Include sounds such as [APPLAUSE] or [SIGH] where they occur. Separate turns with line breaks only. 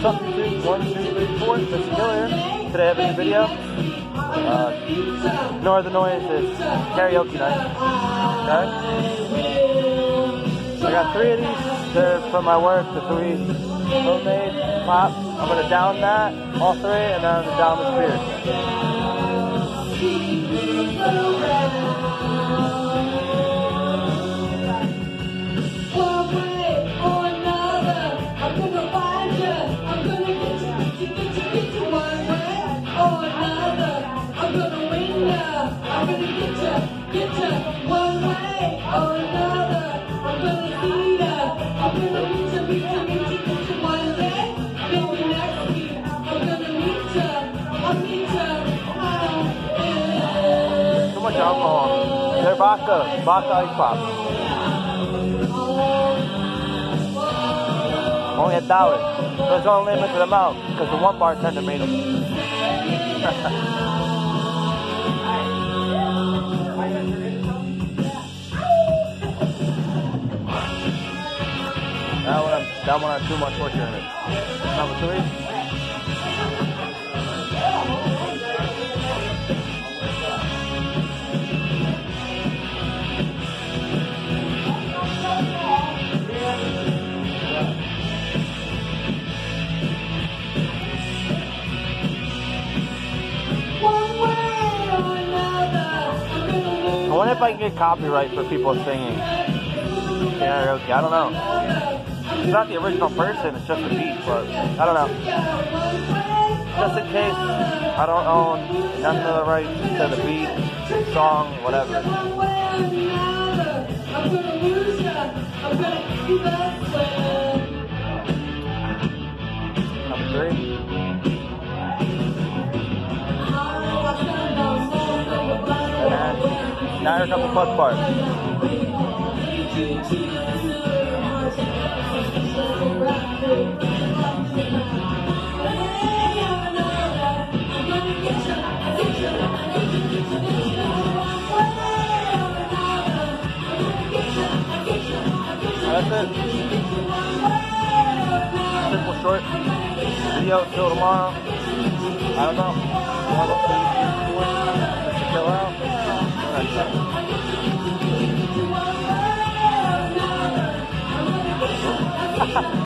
YouTube? One, two, three, four. Mr. Killer here. Today I have a new video. Uh, ignore the noise. It's karaoke night. Okay? I got three of these. They're from my work. The three homemade pop. I'm gonna down that, all three, and then I'm gonna down the
One I'm gonna get you, get you. One way or another, I'm gonna see you. I'm gonna meet you, meet you, meet you, meet you. One day, maybe next week, I'm gonna meet you. I'll meet you.
Too much alcohol. They're vodka, vodka ice pop. Only a dollar. There's only limited amount because the one bartender made them. [LAUGHS] [LAUGHS] that one, had too much work in it. Number three. I wonder if I can get copyright for people singing karaoke. I don't know. It's not the original person, it's just the beat, but I don't know. Just in case I don't own none of the rights to the beat, song, whatever. Number three. Now here comes the fun part. Simple short video till tomorrow. I don't know.